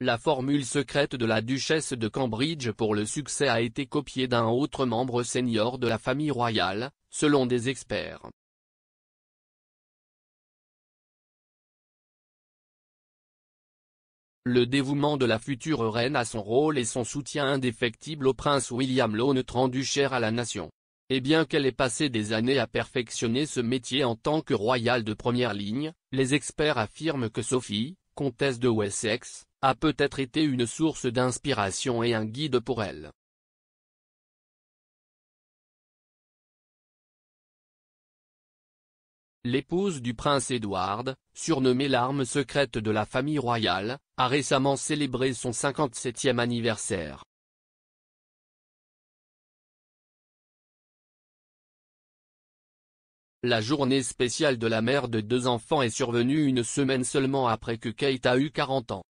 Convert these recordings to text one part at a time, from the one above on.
La formule secrète de la duchesse de Cambridge pour le succès a été copiée d'un autre membre senior de la famille royale, selon des experts. Le dévouement de la future reine à son rôle et son soutien indéfectible au prince William l'ont rendu cher à la nation. Et bien qu'elle ait passé des années à perfectionner ce métier en tant que royale de première ligne, les experts affirment que Sophie, comtesse de Wessex, a peut-être été une source d'inspiration et un guide pour elle. L'épouse du prince Edward, surnommée l'arme secrète de la famille royale, a récemment célébré son 57e anniversaire. La journée spéciale de la mère de deux enfants est survenue une semaine seulement après que Kate a eu 40 ans.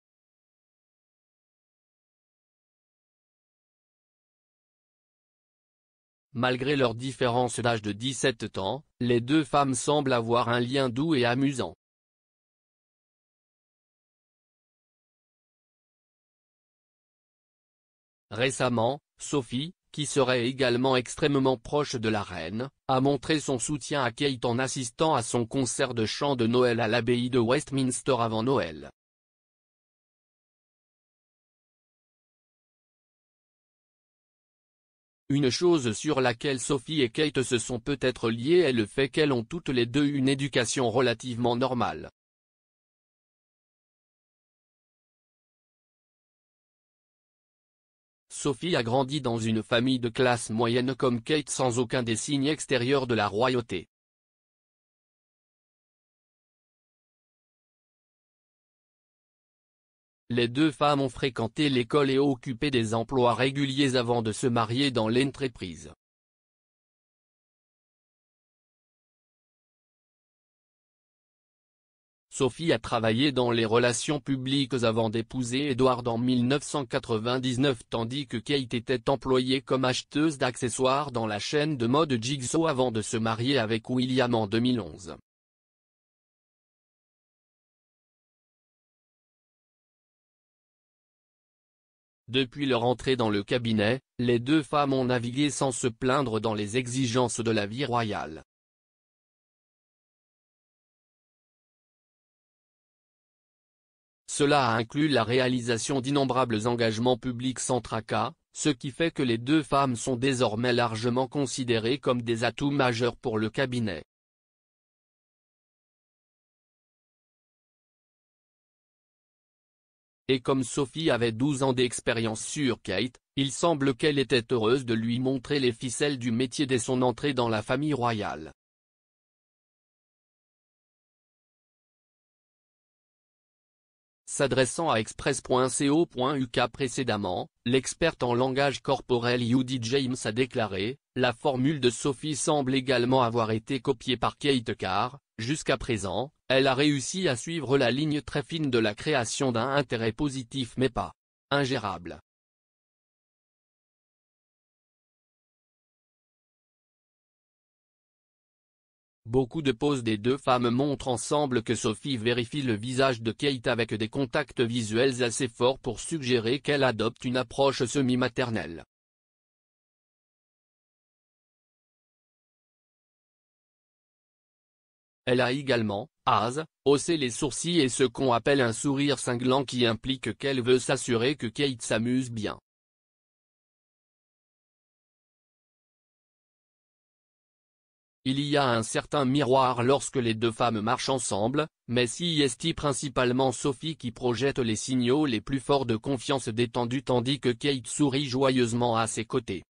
Malgré leur différence d'âge de 17 ans, les deux femmes semblent avoir un lien doux et amusant. Récemment, Sophie, qui serait également extrêmement proche de la reine, a montré son soutien à Kate en assistant à son concert de chant de Noël à l'abbaye de Westminster avant Noël. Une chose sur laquelle Sophie et Kate se sont peut-être liées est le fait qu'elles ont toutes les deux une éducation relativement normale. Sophie a grandi dans une famille de classe moyenne comme Kate sans aucun des signes extérieurs de la royauté. Les deux femmes ont fréquenté l'école et occupé des emplois réguliers avant de se marier dans l'entreprise. Sophie a travaillé dans les relations publiques avant d'épouser Edward en 1999 tandis que Kate était employée comme acheteuse d'accessoires dans la chaîne de mode Jigsaw avant de se marier avec William en 2011. Depuis leur entrée dans le cabinet, les deux femmes ont navigué sans se plaindre dans les exigences de la vie royale. Cela a inclus la réalisation d'innombrables engagements publics sans tracas, ce qui fait que les deux femmes sont désormais largement considérées comme des atouts majeurs pour le cabinet. Et comme Sophie avait 12 ans d'expérience sur Kate, il semble qu'elle était heureuse de lui montrer les ficelles du métier dès son entrée dans la famille royale. S'adressant à express.co.uk précédemment, l'experte en langage corporel Judy James a déclaré, la formule de Sophie semble également avoir été copiée par Kate car, jusqu'à présent, elle a réussi à suivre la ligne très fine de la création d'un intérêt positif mais pas ingérable. Beaucoup de poses des deux femmes montrent ensemble que Sophie vérifie le visage de Kate avec des contacts visuels assez forts pour suggérer qu'elle adopte une approche semi-maternelle. Elle a également, as, haussé les sourcils et ce qu'on appelle un sourire cinglant qui implique qu'elle veut s'assurer que Kate s'amuse bien. Il y a un certain miroir lorsque les deux femmes marchent ensemble, mais si est principalement Sophie qui projette les signaux les plus forts de confiance détendue tandis que Kate sourit joyeusement à ses côtés.